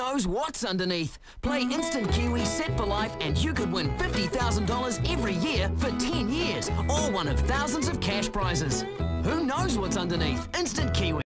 knows what's underneath? Play Instant Kiwi Set for Life and you could win $50,000 every year for 10 years, or one of thousands of cash prizes. Who knows what's underneath? Instant Kiwi.